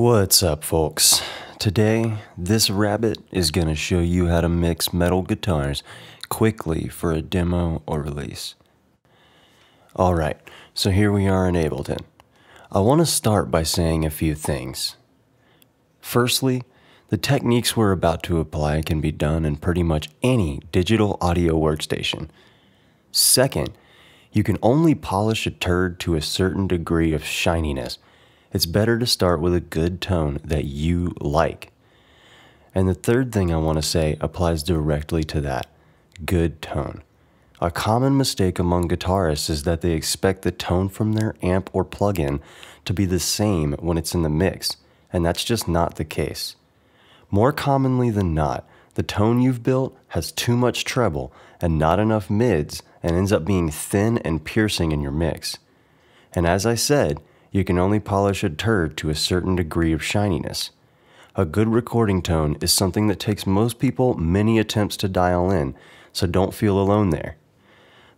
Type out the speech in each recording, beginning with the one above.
What's up, folks? Today, this rabbit is going to show you how to mix metal guitars quickly for a demo or release. Alright, so here we are in Ableton. I want to start by saying a few things. Firstly, the techniques we're about to apply can be done in pretty much any digital audio workstation. Second, you can only polish a turd to a certain degree of shininess it's better to start with a good tone that you like. And the third thing I want to say applies directly to that good tone. A common mistake among guitarists is that they expect the tone from their amp or plugin to be the same when it's in the mix, and that's just not the case. More commonly than not, the tone you've built has too much treble and not enough mids and ends up being thin and piercing in your mix. And as I said, you can only polish a turd to a certain degree of shininess. A good recording tone is something that takes most people many attempts to dial in, so don't feel alone there.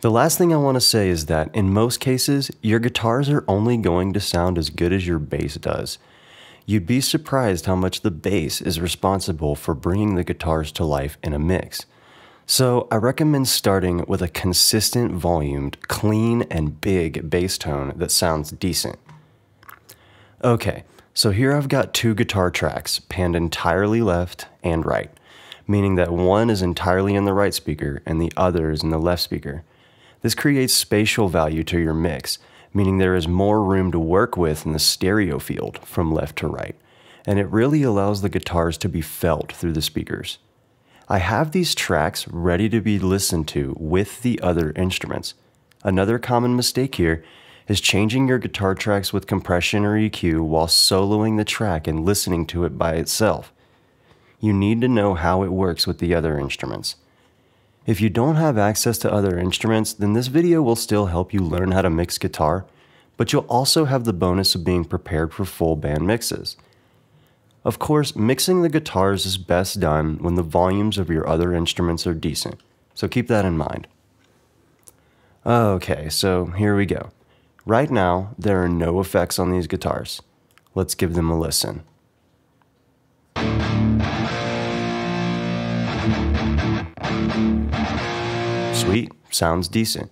The last thing I want to say is that in most cases, your guitars are only going to sound as good as your bass does. You'd be surprised how much the bass is responsible for bringing the guitars to life in a mix. So I recommend starting with a consistent volumed, clean, and big bass tone that sounds decent. Okay, so here I've got two guitar tracks panned entirely left and right, meaning that one is entirely in the right speaker and the other is in the left speaker. This creates spatial value to your mix, meaning there is more room to work with in the stereo field from left to right, and it really allows the guitars to be felt through the speakers. I have these tracks ready to be listened to with the other instruments. Another common mistake here is changing your guitar tracks with compression or EQ while soloing the track and listening to it by itself. You need to know how it works with the other instruments. If you don't have access to other instruments, then this video will still help you learn how to mix guitar, but you'll also have the bonus of being prepared for full band mixes. Of course, mixing the guitars is best done when the volumes of your other instruments are decent, so keep that in mind. Okay, so here we go. Right now, there are no effects on these guitars. Let's give them a listen. Sweet, sounds decent.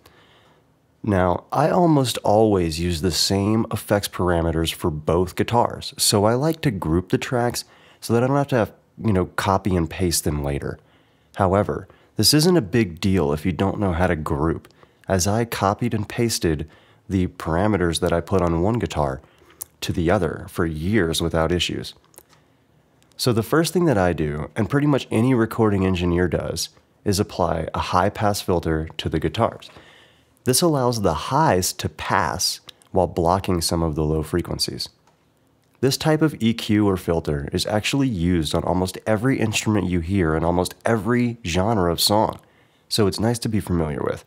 Now, I almost always use the same effects parameters for both guitars, so I like to group the tracks so that I don't have to have, you know, copy and paste them later. However, this isn't a big deal if you don't know how to group, as I copied and pasted the parameters that I put on one guitar to the other for years without issues. So the first thing that I do, and pretty much any recording engineer does, is apply a high pass filter to the guitars. This allows the highs to pass while blocking some of the low frequencies. This type of EQ or filter is actually used on almost every instrument you hear in almost every genre of song, so it's nice to be familiar with.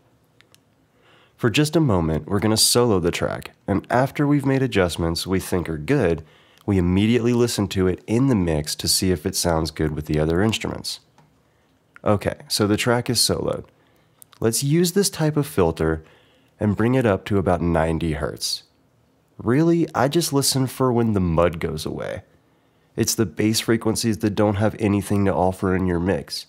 For just a moment, we're going to solo the track, and after we've made adjustments we think are good, we immediately listen to it in the mix to see if it sounds good with the other instruments. Okay, so the track is soloed. Let's use this type of filter and bring it up to about 90 Hz. Really, I just listen for when the mud goes away. It's the bass frequencies that don't have anything to offer in your mix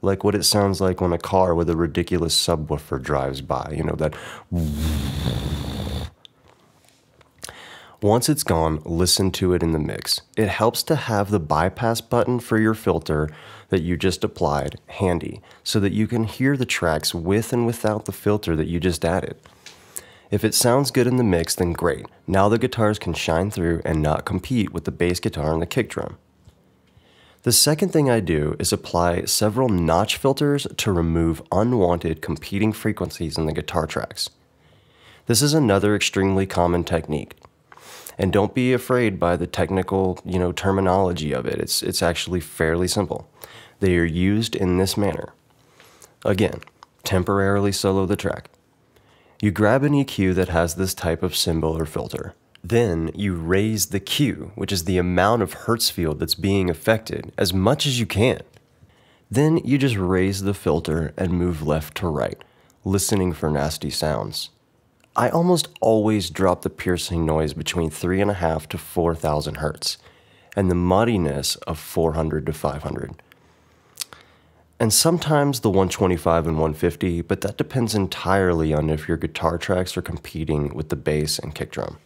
like what it sounds like when a car with a ridiculous subwoofer drives by, you know, that. Once it's gone, listen to it in the mix. It helps to have the bypass button for your filter that you just applied handy so that you can hear the tracks with and without the filter that you just added. If it sounds good in the mix, then great. Now the guitars can shine through and not compete with the bass guitar and the kick drum. The second thing I do is apply several notch filters to remove unwanted competing frequencies in the guitar tracks. This is another extremely common technique. And don't be afraid by the technical, you know, terminology of it. It's it's actually fairly simple. They are used in this manner. Again, temporarily solo the track. You grab an EQ that has this type of symbol or filter. Then you raise the Q, which is the amount of Hertz field that's being affected, as much as you can. Then you just raise the filter and move left to right, listening for nasty sounds. I almost always drop the piercing noise between 3.5 to 4,000 Hertz. and the muddiness of 400 to 500. And sometimes the 125 and 150, but that depends entirely on if your guitar tracks are competing with the bass and kick drum.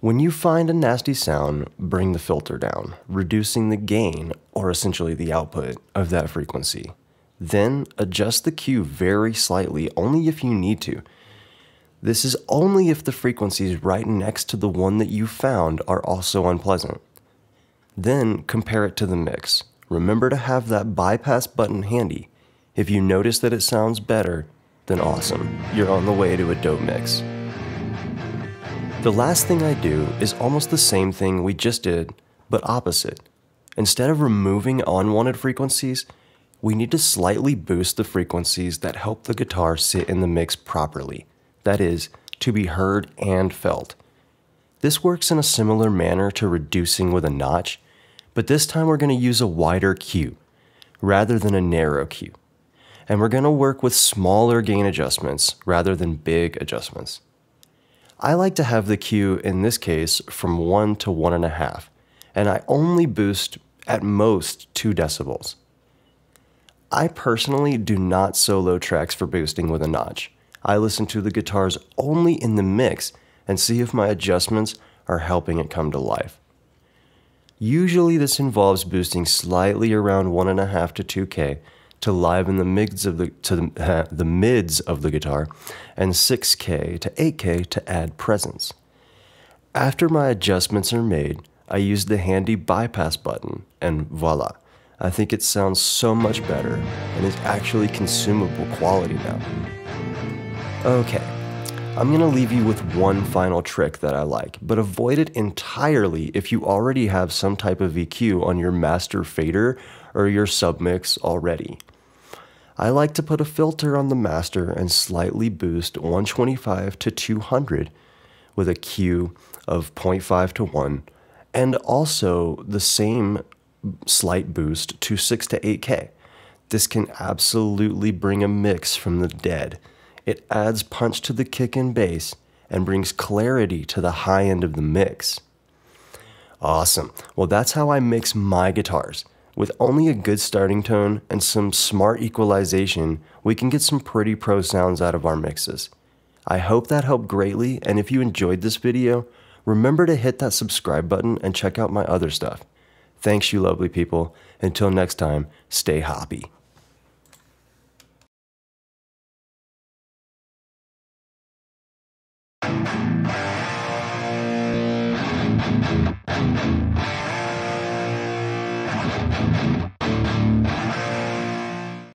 When you find a nasty sound, bring the filter down, reducing the gain, or essentially the output, of that frequency. Then adjust the Q very slightly, only if you need to. This is only if the frequencies right next to the one that you found are also unpleasant. Then compare it to the mix. Remember to have that bypass button handy. If you notice that it sounds better, then awesome, you're on the way to a dope mix. The last thing I do is almost the same thing we just did, but opposite. Instead of removing unwanted frequencies, we need to slightly boost the frequencies that help the guitar sit in the mix properly. That is, to be heard and felt. This works in a similar manner to reducing with a notch, but this time we're going to use a wider Q rather than a narrow Q. And we're going to work with smaller gain adjustments rather than big adjustments. I like to have the Q in this case from 1 to 1.5, and I only boost at most 2 decibels. I personally do not solo tracks for boosting with a notch. I listen to the guitars only in the mix and see if my adjustments are helping it come to life. Usually this involves boosting slightly around 1.5 to 2K to liven the mids of the to the, uh, the mids of the guitar, and 6K to 8K to add presence. After my adjustments are made, I use the handy bypass button, and voila. I think it sounds so much better and is actually consumable quality now. Okay, I'm to leave you with one final trick that I like, but avoid it entirely if you already have some type of EQ on your master fader or your submix already. I like to put a filter on the master and slightly boost 125 to 200 with a Q of 0.5 to 1, and also the same slight boost to 6 to 8K. This can absolutely bring a mix from the dead. It adds punch to the kick and bass and brings clarity to the high end of the mix. Awesome. Well, that's how I mix my guitars. With only a good starting tone and some smart equalization, we can get some pretty pro sounds out of our mixes. I hope that helped greatly, and if you enjoyed this video, remember to hit that subscribe button and check out my other stuff. Thanks, you lovely people. Until next time, stay hoppy.